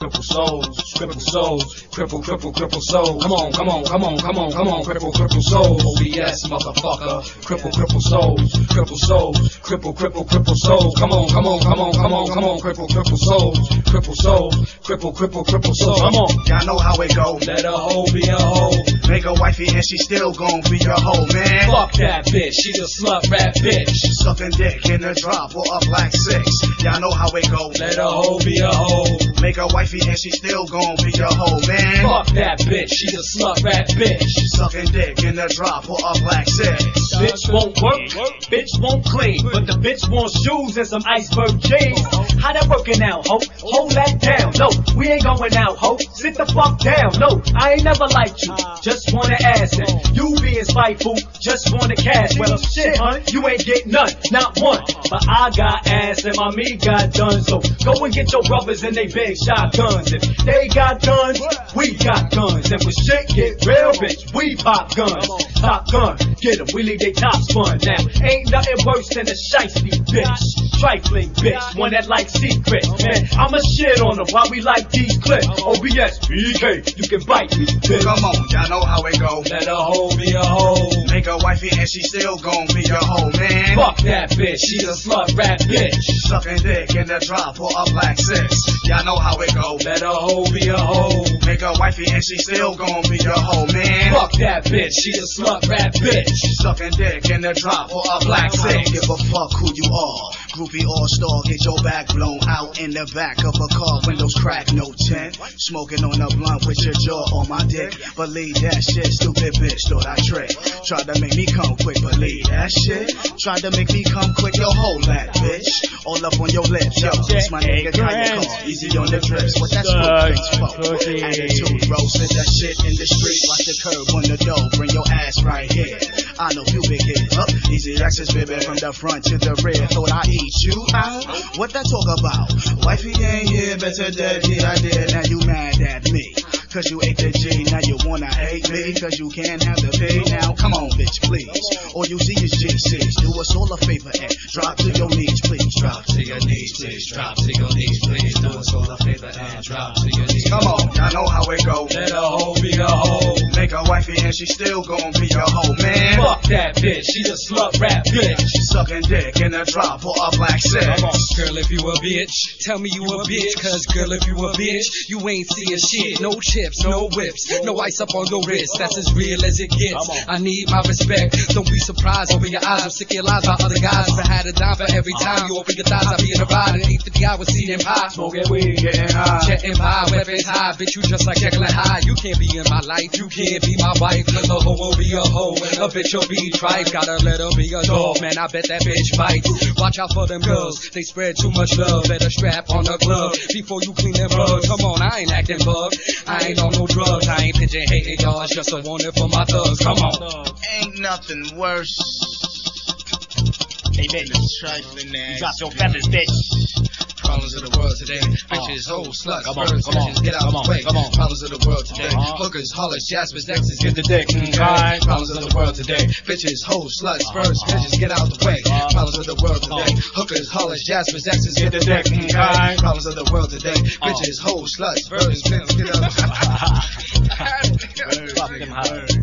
Cripple souls, cripple souls, cripple, cripple, cripple souls. Come on, come on, come on, come on, come on, cripple, cripple souls. OBS, motherfucker. Cripple, cripple souls, cripple souls, cripple, cripple, cripple souls. Come on, come on, come on, come on, come on, cripple, cripple souls, cripple souls, cripple, cripple, cripple souls. Come on. Y'all know how it go. Let a hoe be a hoe. Make a wifey and she still gon' be your hoe, man. Fuck that bitch, she a slut rap bitch. She's sucking dick in the drop or a black six. Y'all know how it go. Let a hoe be a hoe. Make a wifey and she still gon' be your hoe, man. Fuck that bitch, she a slut rap bitch. Sucking dick in the drop or a black six. Bitch won't work, bitch won't clean, but the bitch wants shoes and some iceberg jeans. How that working out, ho? Hold that down. No, we ain't going out, ho. Sit the fuck down. No, I ain't never liked you. Just wanna ask it. You being spiteful, just wanna cash. Well, shit, hun, you ain't get none, not one. But I got ass and my me got done. So go and get your brothers and they big shotguns. If they got guns, we got guns. And when shit get real, bitch, we pop guns. Top gun, get 'em, we leave they top spun. Now, ain't nothing worse than a shiesty bitch. Trifling bitch, one that likes secret. Man, I'ma shit on them while we like these clips. OBS, BK, you can bite me, bitch. Come on, y'all know how it go. Let a hoe be a hoe. Make a wifey and she still gon' be your hoe, man. Fuck that bitch, she a slut rap bitch. Sucking dick in the drop for a black six. Y'all know how it go. Let a hoe be a hoe. Make a wifey and she still gon' be your hoe, man. Fuck that bitch, she a slut rap bitch. Sucking dick in the drop for a black don't give a fuck who you are. Groupie all star, get your back blown out in the back of a car, windows crack, no tent. Smoking on a blunt with your jaw on my dick. Believe that shit, stupid bitch, thought I trick. Tried to make me come quick, believe that shit. Tried to make me come quick, yo, hold that bitch. All up on your lips, yo. It's my nigga got Kanye Car, easy on the drips. What that smoke face for? Attitude, roasted that shit in the street. Watch the curb on the door, bring your ass right here. I know you big. Easy access, baby, from the front to the rear. Thought I eat you out. What that talk about? Wifey ain't here, better dead, yeah, I did. Now you mad at me. Cause you ate the G, now you wanna hate me. Cause you can't have the pay. Now come on, bitch, please. All you see is GCs. Do us all a favor and drop to your knees, please. Drop to your knees, please. Drop to your knees, please. Do us all a favor and drop to your knees. Come on, y'all know how it go. Let a hoe be a hoe. Make a wifey and she still gon' be your hoe, man. Fuck that bitch, she a slut rap bitch. She sucking dick in a drop or a black six. Come on, girl, if you a bitch, tell me you a bitch. Cause girl, if you a bitch, you ain't seeing shit. No chips, no whips, no ice up on your wrist. That's as real as it gets. I need my respect. Don't be surprised. Open your eyes. I'm sick of your lies by other guys. I had a dime for every uh-huh. time you open your thighs. I be in a ride at 850 hours, seeing pie. Smoking weed, getting high. Chatting by, weapons high. Bitch, you just like Jekyll and Hyde. You can't be in my life. You can't be my wife. Cause a hoe will be a hoe. And a bitch will be tripe. Gotta let her be a dog. Man, I bet that bitch bites. Watch out for them girls. They spread too much love. Better strap on the glove before you clean them rugs. Come on, I ain't acting bug. I ain't on no drugs. I ain't pitching hating y'all. It's just a warning for my thugs. Come on. Ain't nothing worse. Hey, bitch, Trifling you ass. drop your feathers, bitch. Today. Bitches, hoes, sluts, Come on, birds, come on, get out come the on, way. come on. Problems of the world today. Uh-huh. Hookers, hollers, jaspers, Dexters, Get the dick, okay. Problems of the world today. Bitches, hoes, sluts, birds, pigeons, get out the way. Uh-huh. Problems of the world today. Hookers, hollers, jaspers, Dexters, Get the dick, okay. Problems of the world today. Bitches, hoes, sluts, birds, pigeons, get out the way. Fuck them hoes.